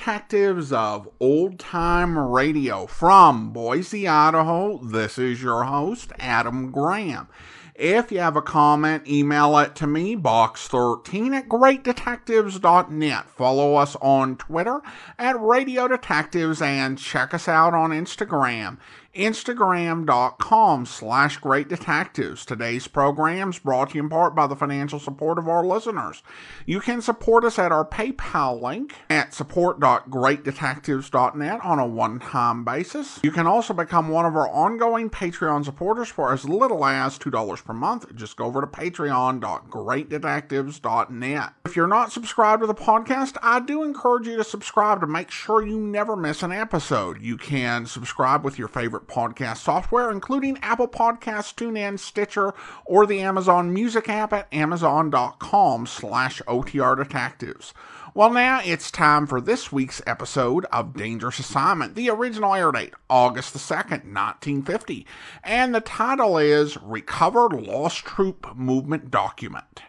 Detectives of Old Time Radio from Boise, Idaho. This is your host, Adam Graham. If you have a comment, email it to me, box13 at greatdetectives.net. Follow us on Twitter at Radio Detectives and check us out on Instagram instagram.com slash great detectives. Today's program is brought to you in part by the financial support of our listeners. You can support us at our paypal link at support.greatdetectives.net on a one-time basis. You can also become one of our ongoing patreon supporters for as little as $2 per month. Just go over to patreon.greatdetectives.net if you're not subscribed to the podcast i do encourage you to subscribe to make sure you never miss an episode. You can subscribe with your favorite favorite podcast software, including Apple Podcasts, TuneIn, Stitcher, or the Amazon Music app at amazon.com slash OTR Detectives. Well, now it's time for this week's episode of Dangerous Assignment. The original air date, August the 2nd, 1950. And the title is Recover Lost Troop Movement Document.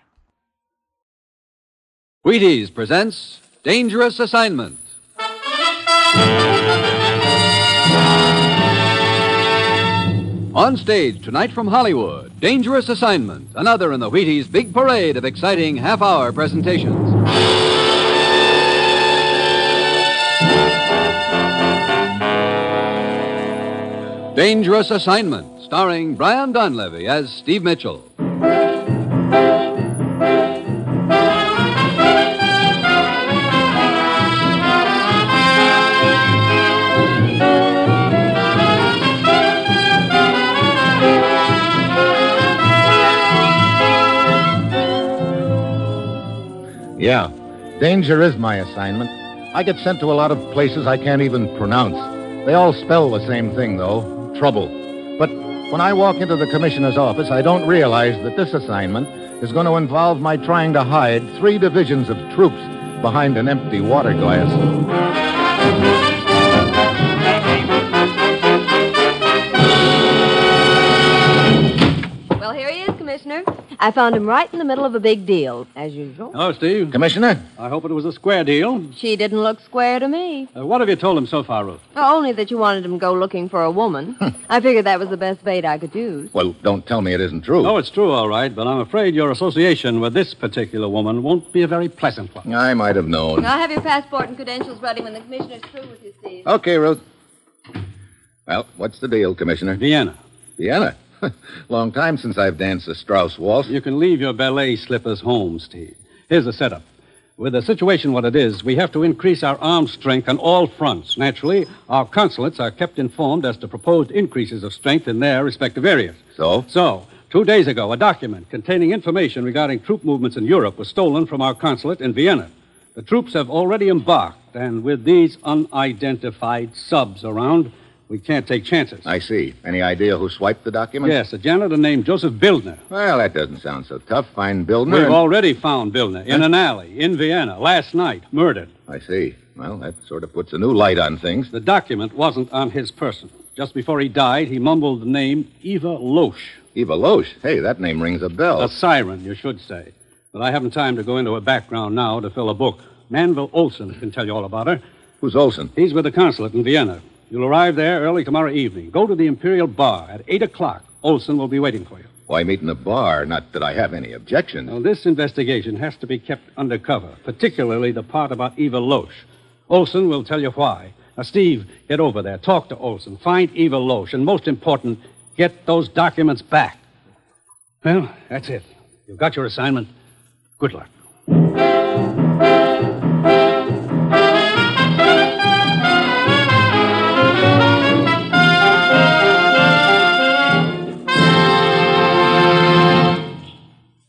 Wheaties presents Dangerous Assignment. On stage tonight from Hollywood, Dangerous Assignment, another in the Wheaties' big parade of exciting half hour presentations. Dangerous Assignment, starring Brian Donlevy as Steve Mitchell. Yeah, danger is my assignment. I get sent to a lot of places I can't even pronounce. They all spell the same thing, though trouble. But when I walk into the commissioner's office, I don't realize that this assignment is going to involve my trying to hide three divisions of troops behind an empty water glass. Well, here he is, Commissioner. I found him right in the middle of a big deal, as usual. Hello, Steve. Commissioner? I hope it was a square deal. She didn't look square to me. Uh, what have you told him so far, Ruth? Oh, only that you wanted him to go looking for a woman. I figured that was the best bait I could use. Well, don't tell me it isn't true. Oh, it's true, all right, but I'm afraid your association with this particular woman won't be a very pleasant one. I might have known. I'll have your passport and credentials ready when the commissioner's through with you, Steve. Okay, Ruth. Well, what's the deal, Commissioner? Vienna. Vienna. Long time since I've danced a Strauss waltz. You can leave your ballet slippers home, Steve. Here's the setup. With the situation what it is, we have to increase our armed strength on all fronts. Naturally, our consulates are kept informed as to proposed increases of strength in their respective areas. So? So, two days ago, a document containing information regarding troop movements in Europe was stolen from our consulate in Vienna. The troops have already embarked, and with these unidentified subs around, we can't take chances. I see. Any idea who swiped the document? Yes, a janitor named Joseph Bildner. Well, that doesn't sound so tough. Find Bildner. We've and- already found Bildner in an alley in Vienna last night, murdered. I see. Well, that sort of puts a new light on things. The document wasn't on his person. Just before he died, he mumbled the name Eva Loesch. Eva Loesch. Hey, that name rings a bell. A siren, you should say. But I haven't time to go into her background now to fill a book. Manville Olson can tell you all about her. Who's Olson? He's with the consulate in Vienna. You'll arrive there early tomorrow evening. Go to the Imperial Bar at 8 o'clock. Olson will be waiting for you. Why meet in the bar? Not that I have any objections. Now, this investigation has to be kept undercover, particularly the part about Eva Loesch. Olson will tell you why. Now, Steve, get over there. Talk to Olson. Find Eva Loesch. And most important, get those documents back. Well, that's it. You've got your assignment. Good luck.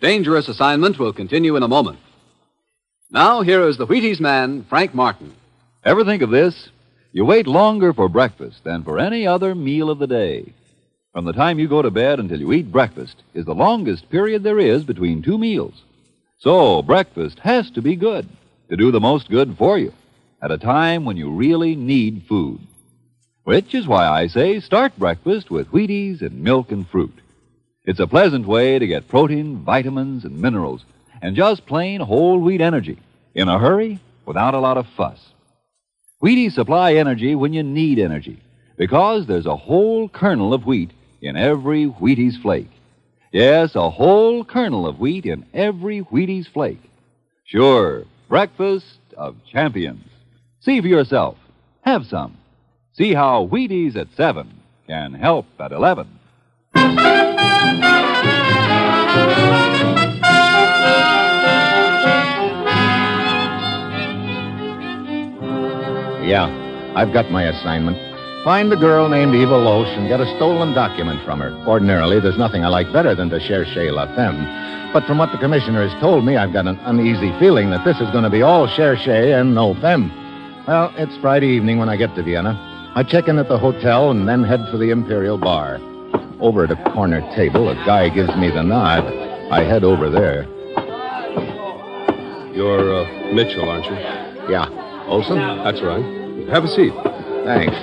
Dangerous Assignment will continue in a moment. Now, here is the Wheaties man, Frank Martin. Ever think of this? You wait longer for breakfast than for any other meal of the day. From the time you go to bed until you eat breakfast is the longest period there is between two meals. So, breakfast has to be good to do the most good for you at a time when you really need food. Which is why I say start breakfast with Wheaties and milk and fruit. It's a pleasant way to get protein, vitamins, and minerals, and just plain whole wheat energy in a hurry without a lot of fuss. Wheaties supply energy when you need energy because there's a whole kernel of wheat in every Wheaties flake. Yes, a whole kernel of wheat in every Wheaties flake. Sure, breakfast of champions. See for yourself. Have some. See how Wheaties at 7 can help at 11. Yeah, I've got my assignment. Find a girl named Eva Loesch and get a stolen document from her. Ordinarily, there's nothing I like better than to chercher la femme. But from what the commissioner has told me, I've got an uneasy feeling that this is going to be all chercher and no femme. Well, it's Friday evening when I get to Vienna. I check in at the hotel and then head for the Imperial Bar. Over at a corner table, a guy gives me the nod. I head over there. You're uh, Mitchell, aren't you? Yeah. Olson? That's right. Have a seat. Thanks.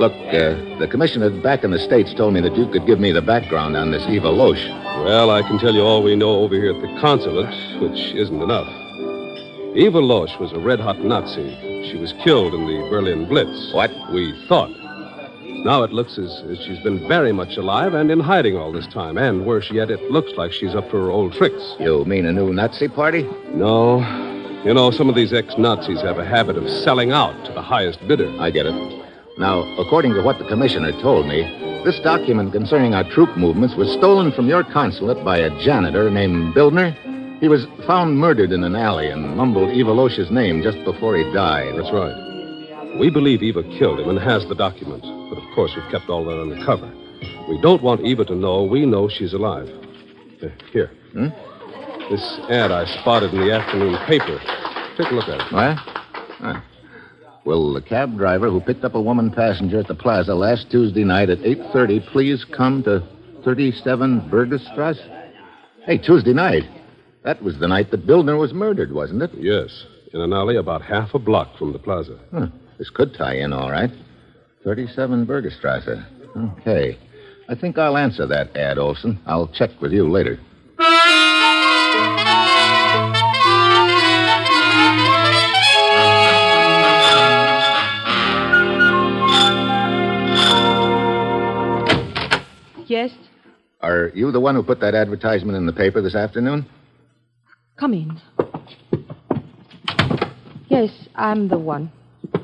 Look, uh, the commissioner back in the States told me that you could give me the background on this Eva Loesch. Well, I can tell you all we know over here at the consulate, which isn't enough. Eva Loesch was a red hot Nazi. She was killed in the Berlin Blitz. What? We thought. Now it looks as, as she's been very much alive and in hiding all this time. And worse yet, it looks like she's up to her old tricks. You mean a new Nazi party? No. You know, some of these ex Nazis have a habit of selling out to the highest bidder. I get it. Now, according to what the commissioner told me, this document concerning our troop movements was stolen from your consulate by a janitor named Bildner. He was found murdered in an alley and mumbled Eva Loesch's name just before he died. That's right. We believe Eva killed him and has the document. But of course, we've kept all that undercover. We don't want Eva to know we know she's alive. Uh, Here. Hmm? This ad I spotted in the afternoon paper. Take a look at it. What? Huh. Will the cab driver who picked up a woman passenger at the plaza last Tuesday night at 8.30 please come to 37 Bergerstrasse? Hey, Tuesday night. That was the night that Bildner was murdered, wasn't it? Yes, in an alley about half a block from the plaza. Huh. This could tie in, all right. 37 Bergerstrasse. Okay. I think I'll answer that ad, Olson. I'll check with you later. Yes? Are you the one who put that advertisement in the paper this afternoon? Come in. Yes, I'm the one.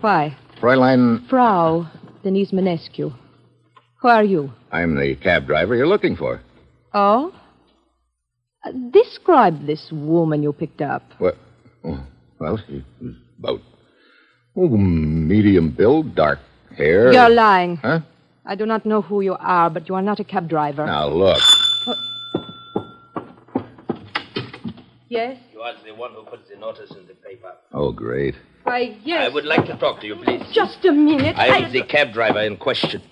Why? Fräulein, Frau Denise Manescu. Who are you? I'm the cab driver you're looking for. Oh? Uh, describe this woman you picked up. Well, she was about oh, medium build, dark hair. You're lying. Huh? I do not know who you are, but you are not a cab driver. Now, look. Yes? You are the one who put the notice in the paper. Oh, great. Why, yes. I would like to talk to you, please. Just a minute. I am the cab driver in question.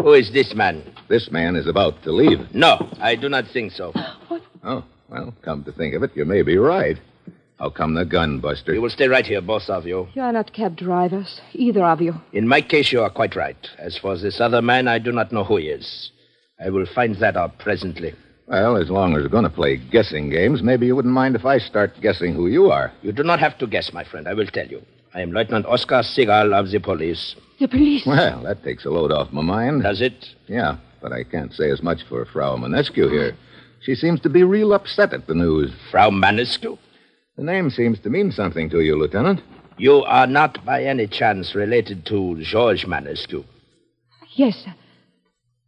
Who is this man? This man is about to leave. No, I do not think so. What? Oh, well, come to think of it, you may be right. How come the gun, Buster? You will stay right here, both of you. You are not cab drivers, either of you. In my case, you are quite right. As for this other man, I do not know who he is. I will find that out presently. Well, as long as we're going to play guessing games, maybe you wouldn't mind if I start guessing who you are. You do not have to guess, my friend. I will tell you. I am Lieutenant Oscar Segal of the police. The police. Well, that takes a load off my mind. Does it? Yeah, but I can't say as much for Frau Manescu here. She seems to be real upset at the news. Frau Manescu? The name seems to mean something to you, Lieutenant. You are not by any chance related to George Manescu. Yes.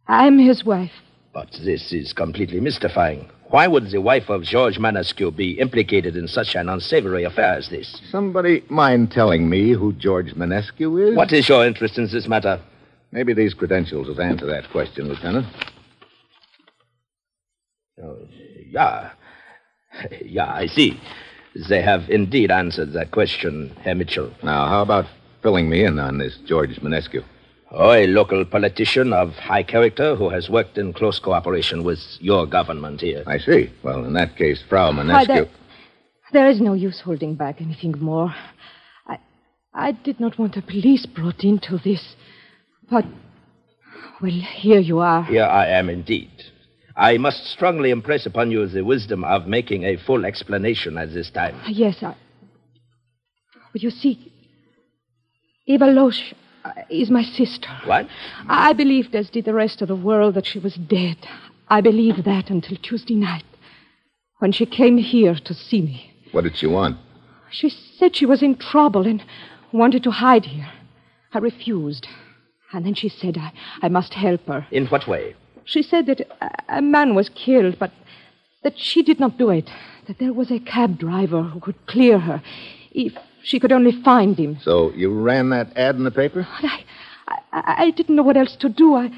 I'm his wife. But this is completely mystifying. Why would the wife of George Manescu be implicated in such an unsavory affair as this? Somebody mind telling me who George Manescu is? What is your interest in this matter? Maybe these credentials will answer that question, Lieutenant. Oh, yeah. Yeah, I see. They have indeed answered that question, Herr Mitchell. Now, how about filling me in on this George Manescu? Oh, a local politician of high character who has worked in close cooperation with your government here. I see. Well, in that case, Frau Why, Manescu. there, there is no use holding back anything more. I, I did not want the police brought into this. But, well, here you are. Here I am indeed. I must strongly impress upon you the wisdom of making a full explanation at this time. Yes, I, But you see, Eva Loesch Uh, is my sister. What? I believed, as did the rest of the world, that she was dead. I believed that until Tuesday night, when she came here to see me. What did she want? She said she was in trouble and wanted to hide here. I refused. And then she said I, I must help her. In what way? She said that a, a man was killed, but that she did not do it. That there was a cab driver who could clear her if she could only find him. So you ran that ad in the paper? But I, I, I didn't know what else to do. I,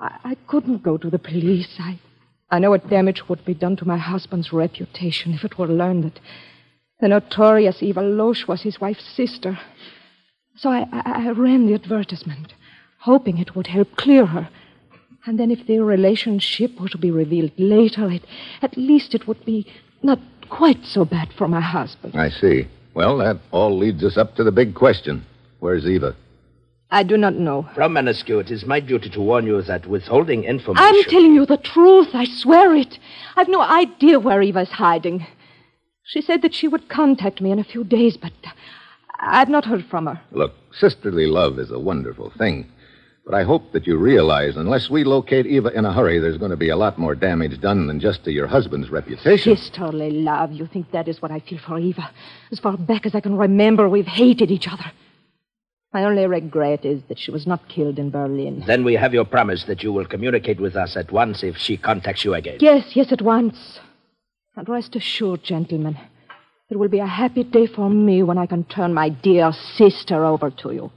I, I couldn't go to the police. I, I know what damage would be done to my husband's reputation if it were learned that the notorious Eva Loesch was his wife's sister. So I, I, I ran the advertisement, hoping it would help clear her. And then if their relationship were to be revealed later, it, at least it would be not quite so bad for my husband. I see. Well, that all leads us up to the big question. Where's Eva? I do not know. Frau Manescu, it is my duty to warn you that withholding information. I'm telling you the truth. I swear it. I've no idea where Eva's hiding. She said that she would contact me in a few days, but I've not heard from her. Look, sisterly love is a wonderful thing. But I hope that you realize unless we locate Eva in a hurry, there's going to be a lot more damage done than just to your husband's reputation. Sisterly love. You think that is what I feel for Eva? As far back as I can remember, we've hated each other. My only regret is that she was not killed in Berlin. Then we have your promise that you will communicate with us at once if she contacts you again. Yes, yes, at once. And rest assured, gentlemen, it will be a happy day for me when I can turn my dear sister over to you.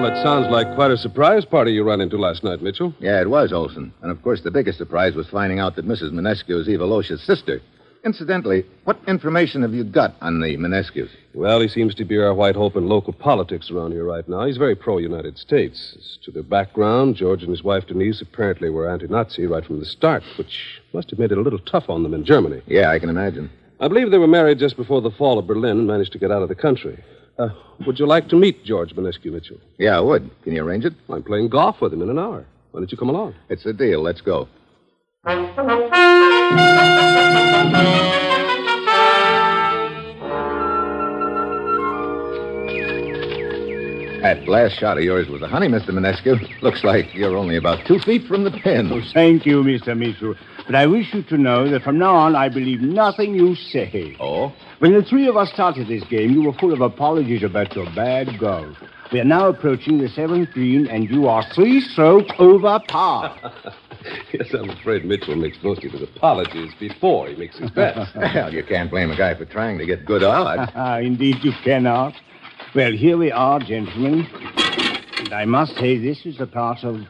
Well, that sounds like quite a surprise party you ran into last night, Mitchell. Yeah, it was, Olson. And of course, the biggest surprise was finding out that Mrs. Minescu is Eva Loesch's sister. Incidentally, what information have you got on the Minescus? Well, he seems to be our white hope in local politics around here right now. He's very pro United States. As to their background, George and his wife Denise apparently were anti Nazi right from the start, which must have made it a little tough on them in Germany. Yeah, I can imagine. I believe they were married just before the fall of Berlin and managed to get out of the country. Uh, would you like to meet George Minescu, Mitchell? Yeah, I would. Can you arrange it? I'm playing golf with him in an hour. Why don't you come along? It's a deal. Let's go. That last shot of yours was a honey, Mr. Minescu. Looks like you're only about two feet from the pin. Oh, thank you, Mr. Mitchell. But I wish you to know that from now on I believe nothing you say. Oh? When the three of us started this game, you were full of apologies about your bad golf. We are now approaching the seventh green, and you are three strokes over par. yes, I'm afraid Mitchell makes most of his apologies before he makes his bets. well, you can't blame a guy for trying to get good odds. Ah, indeed, you cannot. Well, here we are, gentlemen. And I must say, this is the part of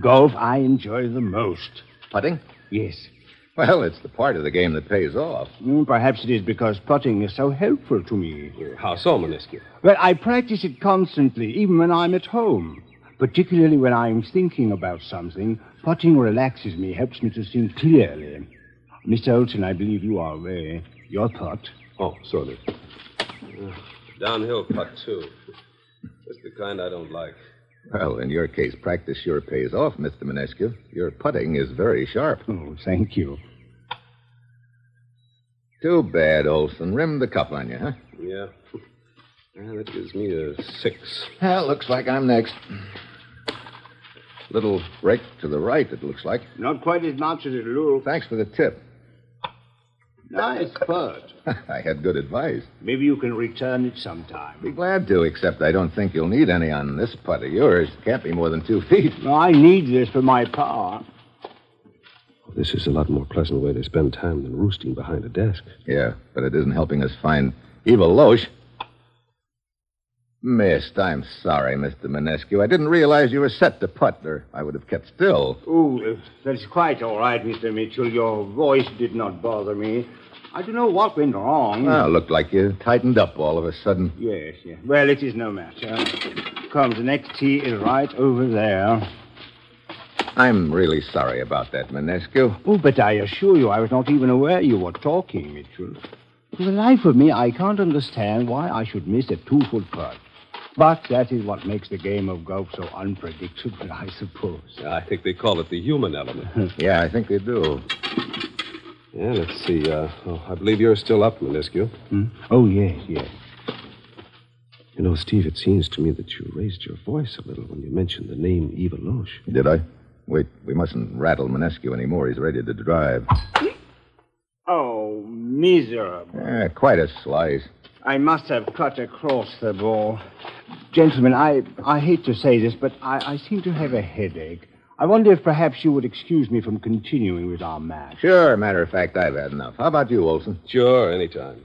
golf I enjoy the most. Putting? Yes. Well, it's the part of the game that pays off. Mm, perhaps it is because putting is so helpful to me. How so, Minescu? Well, I practice it constantly, even when I'm at home. Particularly when I'm thinking about something, putting relaxes me, helps me to think clearly. Mr. Olson, I believe you are aware. Your putt. Oh, sorry. Uh, downhill putt, too. Just the kind I don't like. Well, in your case, practice sure pays off, Mr. Minescu. Your putting is very sharp. Oh, thank you. Too bad, Olson. Rimmed the cup on you, huh? Yeah. Well, that gives me a six. Well, looks like I'm next. Little break to the right, it looks like. Not quite as much as it looks. Thanks for the tip. Nice putt. I had good advice. Maybe you can return it sometime. Be glad to, except I don't think you'll need any on this putt of yours. Can't be more than two feet. No, I need this for my par. This is a lot more pleasant way to spend time than roosting behind a desk. Yeah, but it isn't helping us find Eva Loesch. Missed. I'm sorry, Mr. Minescu. I didn't realize you were set to putt, or I would have kept still. Oh, that's quite all right, Mr. Mitchell. Your voice did not bother me. I don't know what went wrong. Well, looked like you tightened up all of a sudden. Yes, yes. Well, it is no matter. Come, the next tee is right over there. I'm really sorry about that, Minescu. Oh, but I assure you, I was not even aware you were talking, Mitchell. For the life of me, I can't understand why I should miss a two-foot putt. But that is what makes the game of golf so unpredictable, I suppose. I think they call it the human element. yeah, I think they do. Yeah, let's see. Uh, oh, I believe you're still up, Minescu. Hmm? Oh, yes, yes. You know, Steve, it seems to me that you raised your voice a little when you mentioned the name Eva Loesch. Did I? Wait, we mustn't rattle Minescu anymore. He's ready to drive. Oh, miserable. Yeah, quite a slice. I must have cut across the ball. Gentlemen, I, I hate to say this, but I, I seem to have a headache. I wonder if perhaps you would excuse me from continuing with our match. Sure, matter of fact, I've had enough. How about you, Olson? Sure, anytime.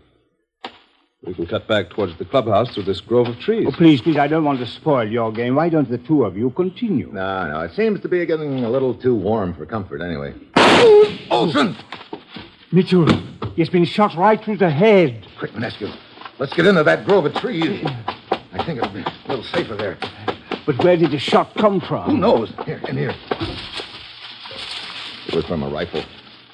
We can cut back towards the clubhouse through this grove of trees. Oh, please, please, I don't want to spoil your game. Why don't the two of you continue? No, no, it seems to be getting a little too warm for comfort anyway. Olson! Mitchell, he's been shot right through the head. Quick, Minescu. Let's get into that grove of trees. I think it'll be a little safer there. But where did the shot come from? Who knows? Here, in here. It was from a rifle,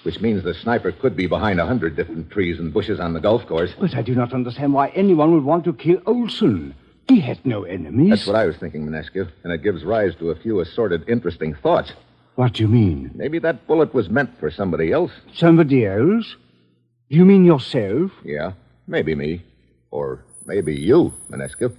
which means the sniper could be behind a hundred different trees and bushes on the golf course. But I do not understand why anyone would want to kill Olson. He had no enemies. That's what I was thinking, Minescu, and it gives rise to a few assorted, interesting thoughts. What do you mean? Maybe that bullet was meant for somebody else. Somebody else? Do you mean yourself? Yeah, maybe me. Or maybe you, Minescu.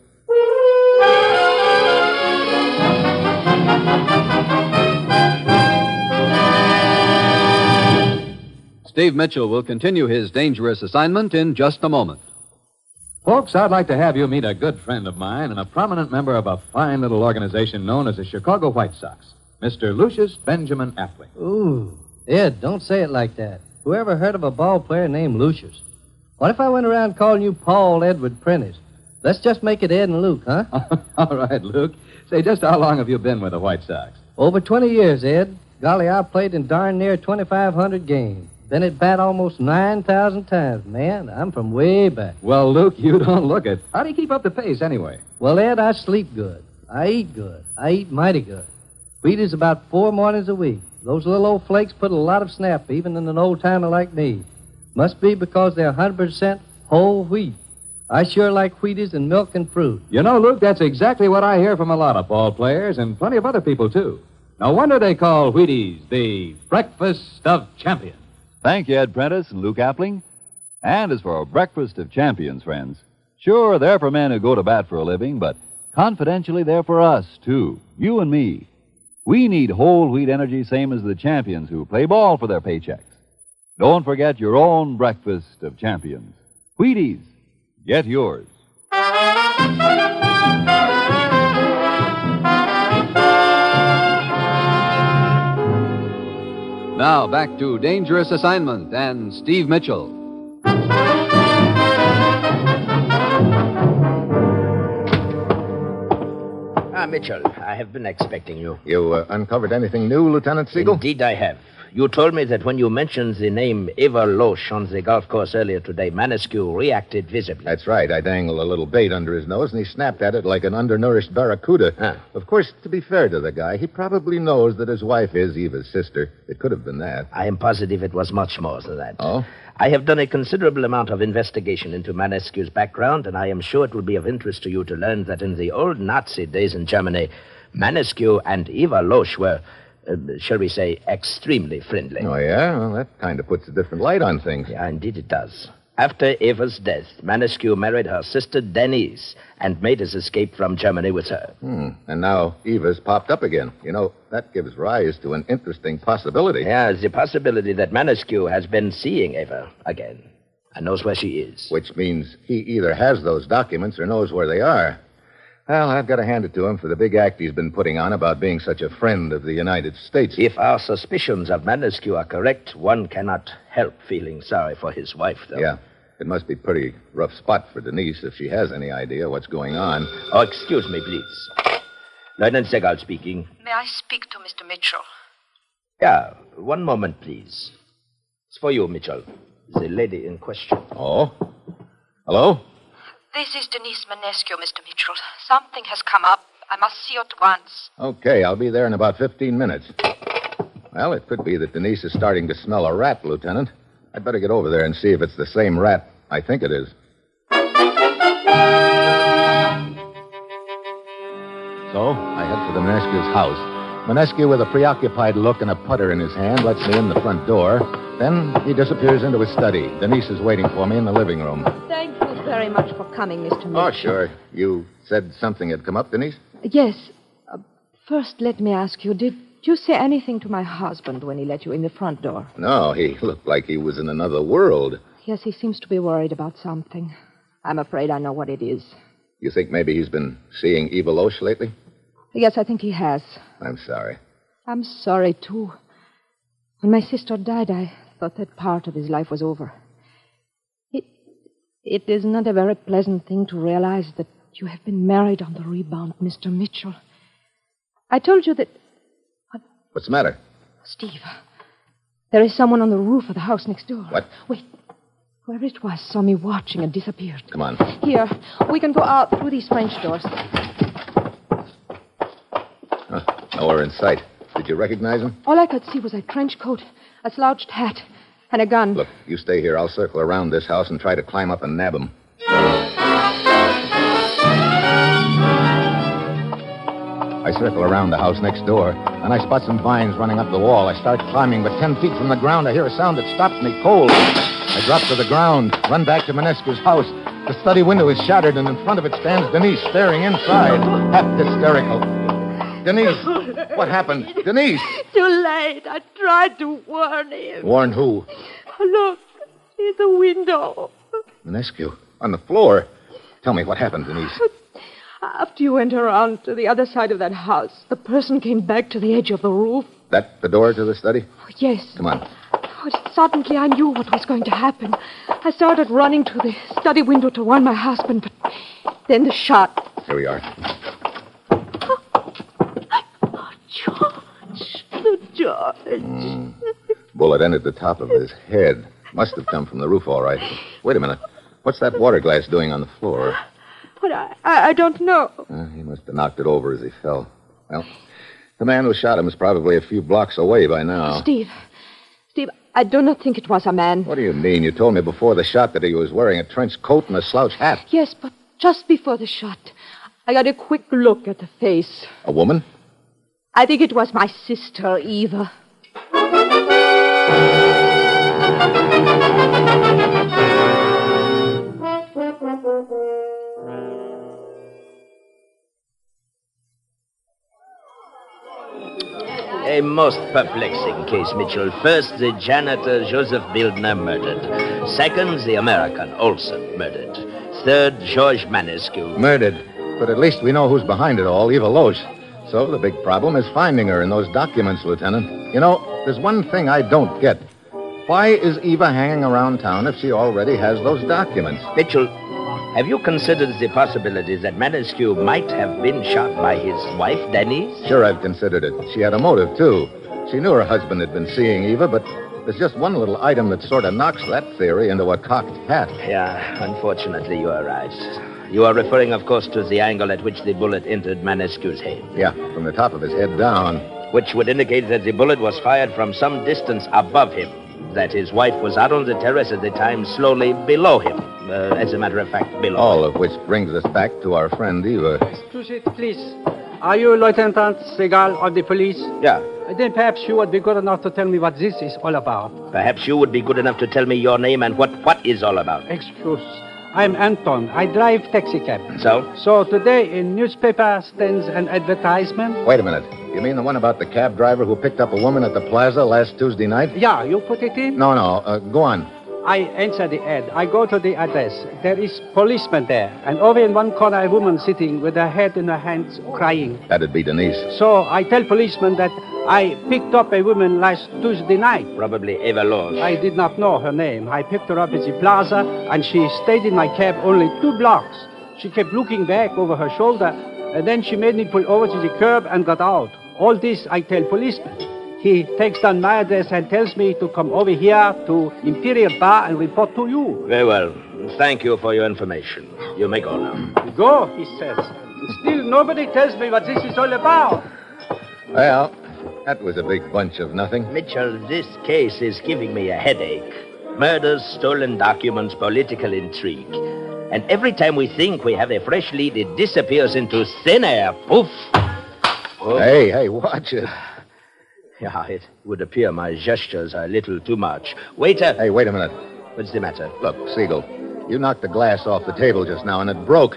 Steve Mitchell will continue his dangerous assignment in just a moment. Folks, I'd like to have you meet a good friend of mine and a prominent member of a fine little organization known as the Chicago White Sox, Mr. Lucius Benjamin Appling. Ooh, Ed, don't say it like that. Whoever heard of a ball player named Lucius? What if I went around calling you Paul Edward Prentice? Let's just make it Ed and Luke, huh? All right, Luke. Say, just how long have you been with the White Sox? Over 20 years, Ed. Golly, I played in darn near 2,500 games. Been at bat almost 9,000 times. Man, I'm from way back. Well, Luke, you don't look it. How do you keep up the pace anyway? Well, Ed, I sleep good. I eat good. I eat mighty good. Wheaties about four mornings a week. Those little old flakes put a lot of snap, even in an old timer like me. Must be because they're 100% whole wheat. I sure like Wheaties and milk and fruit. You know, Luke, that's exactly what I hear from a lot of ball players and plenty of other people, too. No wonder they call Wheaties the breakfast of champions. Thank you, Ed Prentice and Luke Appling. And as for our breakfast of champions, friends, sure, they're for men who go to bat for a living, but confidentially, they're for us, too. You and me. We need whole wheat energy, same as the champions who play ball for their paychecks. Don't forget your own breakfast of champions. Wheaties. Get yours. Now back to Dangerous Assignment and Steve Mitchell. Ah, Mitchell, I have been expecting you. You uh, uncovered anything new, Lieutenant Siegel? Indeed, I have. You told me that when you mentioned the name Eva Loesch on the golf course earlier today, Manescu reacted visibly. That's right. I dangled a little bait under his nose, and he snapped at it like an undernourished barracuda. Huh. Of course, to be fair to the guy, he probably knows that his wife is Eva's sister. It could have been that. I am positive it was much more than that. Oh? I have done a considerable amount of investigation into Manescu's background, and I am sure it will be of interest to you to learn that in the old Nazi days in Germany, Manescu and Eva Loesch were, uh, shall we say, extremely friendly. Oh, yeah? Well, that kind of puts a different light on things. Yeah, indeed it does. After Eva's death, Manescu married her sister Denise and made his escape from Germany with her. Hmm. And now Eva's popped up again. You know, that gives rise to an interesting possibility. Yeah, the possibility that Manescu has been seeing Eva again and knows where she is. Which means he either has those documents or knows where they are. Well, I've got to hand it to him for the big act he's been putting on about being such a friend of the United States. If our suspicions of Manescu are correct, one cannot help feeling sorry for his wife, though. Yeah. It must be a pretty rough spot for Denise if she has any idea what's going on. Oh, excuse me, please. Lieutenant Segal speaking. May I speak to Mr. Mitchell? Yeah, one moment, please. It's for you, Mitchell. The lady in question. Oh? Hello? This is Denise Manescu, Mr. Mitchell. Something has come up. I must see you at once. Okay, I'll be there in about 15 minutes. Well, it could be that Denise is starting to smell a rat, Lieutenant. I'd better get over there and see if it's the same rat I think it is. So I head for the Manescu's house. Manescu, with a preoccupied look and a putter in his hand, lets me in the front door. Then he disappears into his study. Denise is waiting for me in the living room. Thank you very much for coming, Mr. Mitchell. Oh, sure. You said something had come up, Denise? Yes. Uh, first, let me ask you did you say anything to my husband when he let you in the front door? No, he looked like he was in another world. Yes, he seems to be worried about something. I'm afraid I know what it is. You think maybe he's been seeing Eva Loesch lately? Yes, I think he has. I'm sorry. I'm sorry, too. When my sister died, I thought that part of his life was over. It, is not a very pleasant thing to realize that you have been married on the rebound, Mr. Mitchell. I told you that. Uh, What's the matter? Steve, there is someone on the roof of the house next door. What? Wait. Whoever it was saw me watching and disappeared. Come on. Here, we can go out through these French doors. Huh, nowhere in sight. Did you recognize him? All I could see was a trench coat, a slouched hat, and a gun. Look, you stay here. I'll circle around this house and try to climb up and nab him. I circle around the house next door, and I spot some vines running up the wall. I start climbing, but ten feet from the ground, I hear a sound that stops me cold. I drop to the ground, run back to Manescu's house. The study window is shattered, and in front of it stands Denise, staring inside, half hysterical. Denise, what happened? Denise! Too late. I tried to warn him. Warn who? Oh, look, see the window. Manescu, on the floor. Tell me what happened, Denise. After you went around to the other side of that house, the person came back to the edge of the roof. That the door to the study? Oh, yes. Come on. Oh, suddenly, I knew what was going to happen. I started running to the study window to warn my husband, but then the shot. Here we are. George. The George. Mm. Bullet entered the top of his head. Must have come from the roof, all right. Wait a minute. What's that water glass doing on the floor? But I, I, I don't know. Uh, he must have knocked it over as he fell. Well, the man who shot him is probably a few blocks away by now. Steve. Steve, I do not think it was a man. What do you mean? You told me before the shot that he was wearing a trench coat and a slouch hat. Yes, but just before the shot, I got a quick look at the face. A woman? I think it was my sister, Eva. A most perplexing case, Mitchell. First, the janitor Joseph Bildner murdered. Second, the American Olson murdered. Third, Georges Manescu. Murdered. But at least we know who's behind it all, Eva Loesch. So the big problem is finding her in those documents, Lieutenant. You know, there's one thing I don't get. Why is Eva hanging around town if she already has those documents? Mitchell, have you considered the possibility that Manescu might have been shot by his wife, Denise? Sure, I've considered it. She had a motive, too. She knew her husband had been seeing Eva, but there's just one little item that sort of knocks that theory into a cocked hat. Yeah, unfortunately, you are right. You are referring, of course, to the angle at which the bullet entered Manescu's head. Yeah, from the top of his head down. Which would indicate that the bullet was fired from some distance above him. That his wife was out on the terrace at the time, slowly below him. Uh, as a matter of fact, below. All of which brings us back to our friend Eva. Excuse it, please. Are you Lieutenant Segal of the police? Yeah. Then perhaps you would be good enough to tell me what this is all about. Perhaps you would be good enough to tell me your name and what what is all about. Excuse. I'm Anton. I drive taxi cab. So? So today in newspaper stands an advertisement. Wait a minute. You mean the one about the cab driver who picked up a woman at the plaza last Tuesday night? Yeah, you put it in? No, no. Uh, go on. I answer the ad. I go to the address. There is policeman there, and over in one corner a woman sitting with her head in her hands crying. That'd be Denise. So I tell policeman that I picked up a woman last Tuesday night. Probably Eva Loesch. I did not know her name. I picked her up at the plaza, and she stayed in my cab only two blocks. She kept looking back over her shoulder, and then she made me pull over to the curb and got out. All this I tell policeman. He takes down my address and tells me to come over here to Imperial Bar and report to you. Very well. Thank you for your information. You may go now. Go, he says. Still, nobody tells me what this is all about. Well, that was a big bunch of nothing. Mitchell, this case is giving me a headache. Murders, stolen documents, political intrigue. And every time we think we have a fresh lead, it disappears into thin air. Poof! Oh. Hey, hey, watch it. Yeah, it would appear my gestures are a little too much. Waiter! Hey, wait a minute. What's the matter? Look, Siegel, you knocked the glass off the table just now and it broke.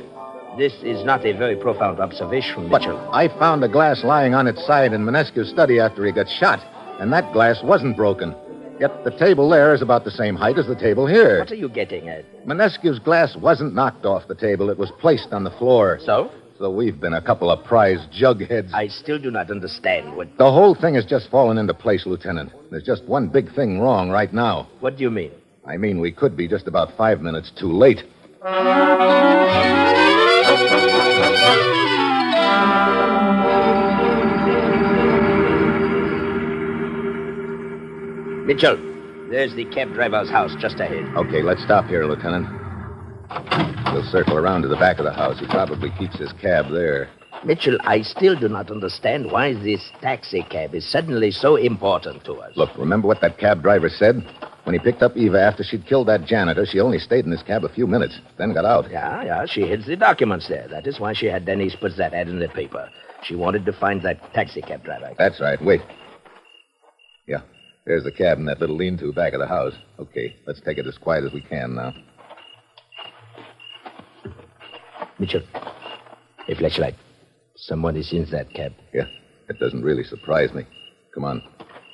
This is not a very profound observation, But I found the glass lying on its side in Manescu's study after he got shot, and that glass wasn't broken. Yet the table there is about the same height as the table here. What are you getting at? Manescu's glass wasn't knocked off the table. It was placed on the floor. So? So we've been a couple of prize jugheads. I still do not understand what. The whole thing has just fallen into place, Lieutenant. There's just one big thing wrong right now. What do you mean? I mean, we could be just about five minutes too late. Mitchell, there's the cab driver's house just ahead. Okay, let's stop here, Lieutenant. We'll circle around to the back of the house. He probably keeps his cab there. Mitchell, I still do not understand why this taxi cab is suddenly so important to us. Look, remember what that cab driver said? When he picked up Eva after she'd killed that janitor, she only stayed in his cab a few minutes, then got out. Yeah, yeah, she hid the documents there. That is why she had Denise put that ad in the paper. She wanted to find that taxi cab driver. That's right. Wait. Yeah, there's the cab in that little lean-to back of the house. Okay, let's take it as quiet as we can now. Mitchell, a flashlight. Someone is in that cab. Yeah, that doesn't really surprise me. Come on.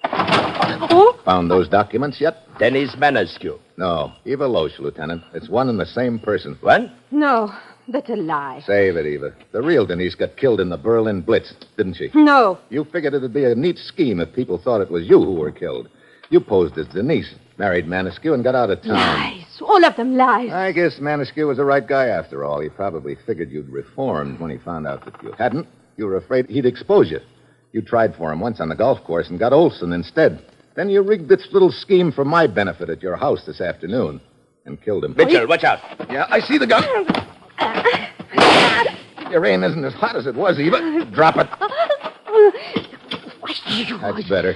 Oh, Found those documents yet? Denise Manescu. No, Eva Loesch, Lieutenant. It's one and the same person. What? no, that's a lie. Save it, Eva. The real Denise got killed in the Berlin Blitz, didn't she? No. You figured it'd be a neat scheme if people thought it was you who were killed. You posed as Denise, married Manescu, and got out of town. Lies. All of them lies. I guess Manescu was the right guy after all. He probably figured you'd reformed when he found out that you hadn't. You were afraid he'd expose you. You tried for him once on the golf course and got Olson instead. Then you rigged this little scheme for my benefit at your house this afternoon and killed him. Mitchell, watch out. Yeah, I see the gun. Your aim isn't as hot as it was, Eva. Drop it. That's better.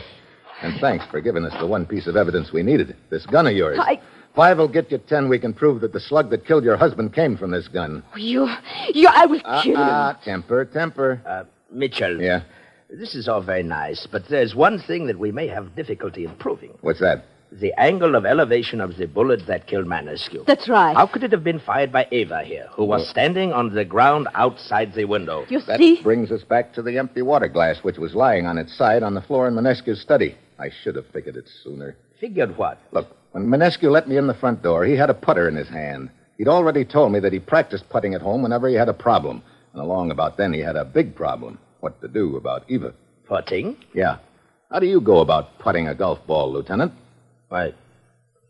And thanks for giving us the one piece of evidence we needed. This gun of yours. I- Five will get you ten. We can prove that the slug that killed your husband came from this gun. You, you, I will kill you. Ah, temper, temper. Uh, Mitchell. Yeah. This is all very nice, but there's one thing that we may have difficulty in proving. What's that? The angle of elevation of the bullet that killed Manescu. That's right. How could it have been fired by Ava here, who was standing on the ground outside the window? You That see? brings us back to the empty water glass, which was lying on its side on the floor in Manescu's study. I should have figured it sooner. Figured what? Look, when Manescu let me in the front door, he had a putter in his hand. He'd already told me that he practiced putting at home whenever he had a problem. And along about then, he had a big problem. What to do about Eva. Putting? Yeah. How do you go about putting a golf ball, Lieutenant? Why,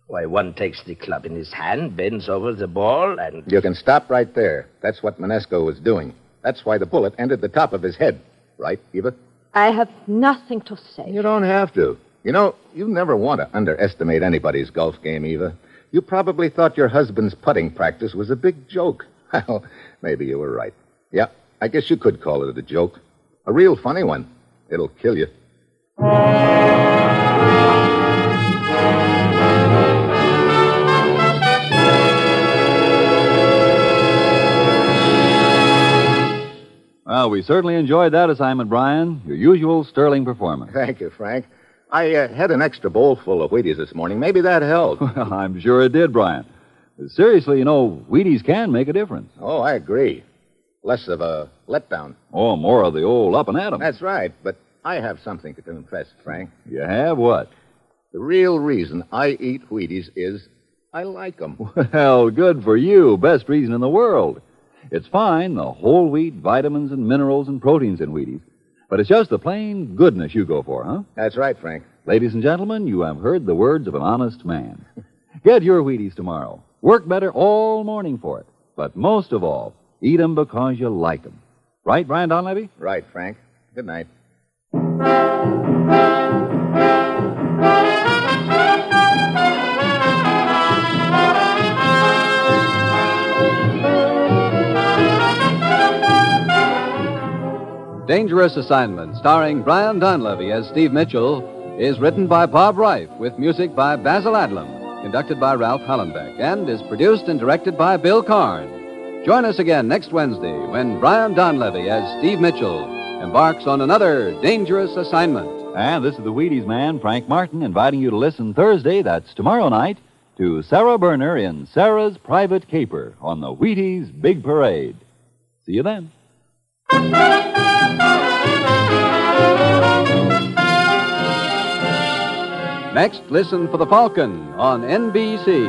why, one takes the club in his hand, bends over the ball, and. You can stop right there. That's what Manescu was doing. That's why the bullet entered the top of his head. Right, Eva? I have nothing to say. You don't have to. You know, you never want to underestimate anybody's golf game, Eva. You probably thought your husband's putting practice was a big joke. Well, maybe you were right. Yeah, I guess you could call it a joke. A real funny one. It'll kill you. Well, we certainly enjoyed that assignment, Brian. Your usual sterling performance. Thank you, Frank. I uh, had an extra bowl full of Wheaties this morning. Maybe that helped. Well, I'm sure it did, Brian. Seriously, you know, Wheaties can make a difference. oh, I agree. Less of a letdown. Oh, more of the old up and at 'em. That's right, but I have something to confess, Frank. You have what? The real reason I eat Wheaties is I like them. Well, good for you. Best reason in the world. It's fine, the whole wheat, vitamins and minerals and proteins in Wheaties. But it's just the plain goodness you go for, huh? That's right, Frank. Ladies and gentlemen, you have heard the words of an honest man. Get your Wheaties tomorrow. Work better all morning for it. But most of all, eat 'em because you like 'em. Right, Brian Donlevy? Right, Frank. Good night. Dangerous Assignment, starring Brian Donlevy as Steve Mitchell, is written by Bob Ryf with music by Basil Adlam. conducted by Ralph Hollenbeck, and is produced and directed by Bill Karn. Join us again next Wednesday when Brian Donlevy as Steve Mitchell embarks on another dangerous assignment. And this is the Wheaties man, Frank Martin, inviting you to listen Thursday, that's tomorrow night, to Sara Berner in Sara's Private Caper on the Wheaties Big Parade. See you then. Next, listen for The Falcon on NBC.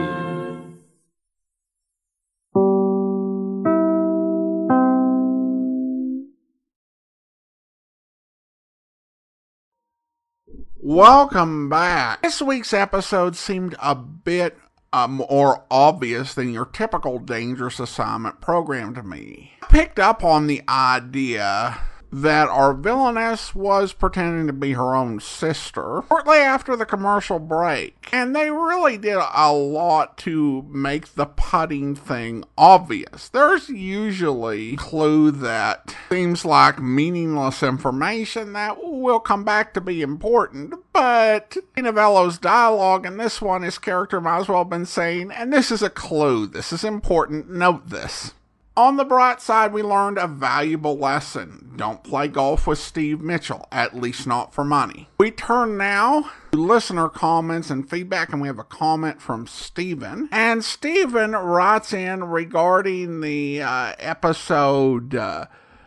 Welcome back. This week's episode seemed a bit uh, more obvious than your typical dangerous assignment program to me. I picked up on the idea that our villainess was pretending to be her own sister shortly after the commercial break. And they really did a lot to make the putting thing obvious. There's usually clue that seems like meaningless information that will come back to be important, but Novello's dialogue in this one, his character might as well have been saying, and this is a clue, this is important, note this. On the bright side, we learned a valuable lesson. Don't play golf with Steve Mitchell, at least not for money. We turn now to listener comments and feedback, and we have a comment from Stephen. And Stephen writes in regarding the uh, episode uh,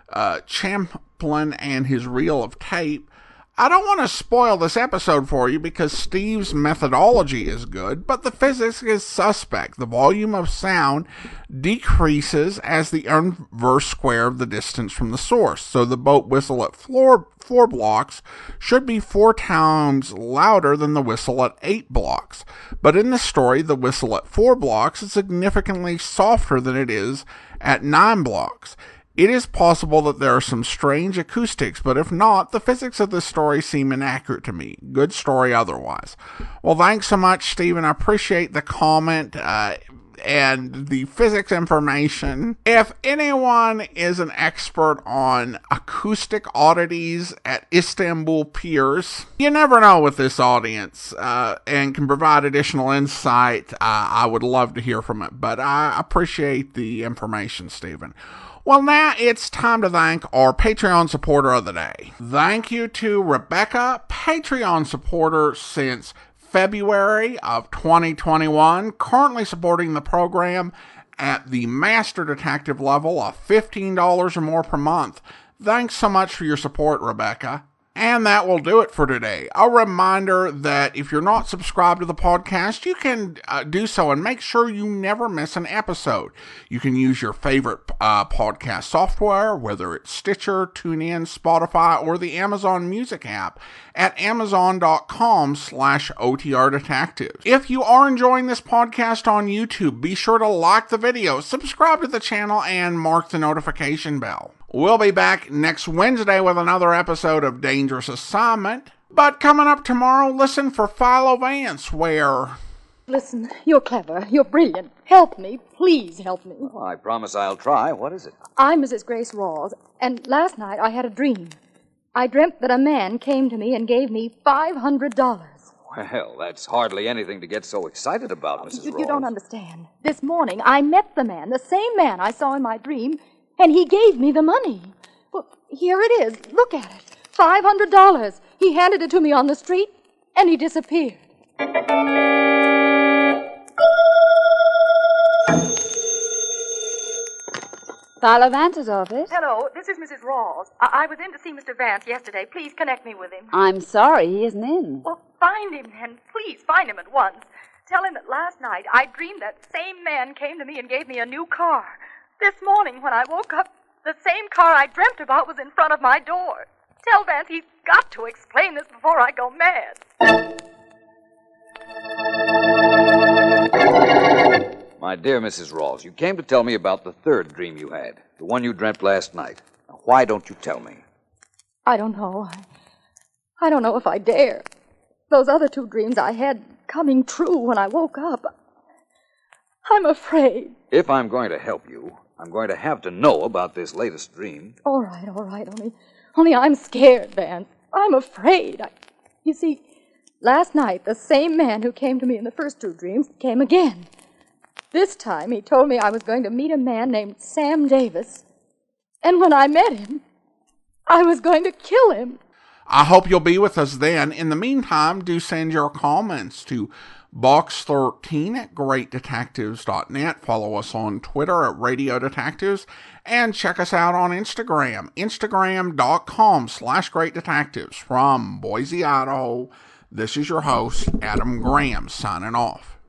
uh, Champlin and his reel of tape. I don't want to spoil this episode for you because Steve's methodology is good, but the physics is suspect. The volume of sound decreases as the inverse square of the distance from the source. So the boat whistle at four, blocks should be four times louder than the whistle at eight blocks. But in the story, the whistle at four blocks is significantly softer than it is at nine blocks. It is possible that there are some strange acoustics, but if not, the physics of this story seem inaccurate to me. Good story otherwise. Well, thanks so much, Stephen. I appreciate the comment. Uh, and the physics information. If anyone is an expert on acoustic oddities at Istanbul piers, you never know with this audience uh, and can provide additional insight. Uh, I would love to hear from it, but I appreciate the information, Stephen. Well, now it's time to thank our Patreon supporter of the day. Thank you to Rebecca, Patreon supporter since February of 2021, currently supporting the program at the Master Detective level of $15 or more per month. Thanks so much for your support, Rebecca. And that will do it for today. A reminder that if you're not subscribed to the podcast, you can uh, do so and make sure you never miss an episode. You can use your favorite uh, podcast software, whether it's Stitcher, TuneIn, Spotify, or the Amazon Music app at amazon.com slash OTR. If you are enjoying this podcast on YouTube, be sure to like the video, subscribe to the channel, and mark the notification bell. We'll be back next Wednesday with another episode of Dangerous Assignment. But coming up tomorrow, listen for Philo Vance, where. Listen, you're clever. You're brilliant. Help me. Please help me. Oh, I promise I'll try. What is it? I'm Mrs. Grace Rawls, and last night I had a dream. I dreamt that a man came to me and gave me $500. Well, that's hardly anything to get so excited about, Mrs. You, Rawls. you don't understand. This morning I met the man, the same man I saw in my dream, and he gave me the money. Well, here it is. Look at it. $500. He handed it to me on the street, and he disappeared. Philo Vance's office? Hello, this is Mrs. Rawls. I-, I was in to see Mr. Vance yesterday. Please connect me with him. I'm sorry, he isn't in. Well, find him then. Please find him at once. Tell him that last night I dreamed that same man came to me and gave me a new car. This morning when I woke up, the same car I dreamt about was in front of my door. Tell Vance he's got to explain this before I go mad. My dear Mrs. Rawls, you came to tell me about the third dream you had, the one you dreamt last night. Now, why don't you tell me? I don't know. I, I don't know if I dare. Those other two dreams I had coming true when I woke up. I'm afraid. If I'm going to help you, I'm going to have to know about this latest dream. All right, all right. Only, only I'm scared, Vance. I'm afraid. I, you see, Last night, the same man who came to me in the first two dreams came again. This time, he told me I was going to meet a man named Sam Davis. And when I met him, I was going to kill him. I hope you'll be with us then. In the meantime, do send your comments to box13 at greatdetectives.net. Follow us on Twitter at Radio Detectives and check us out on Instagram, instagram.com slash great detectives. From Boise, Idaho, this is your host, Adam Graham, signing off.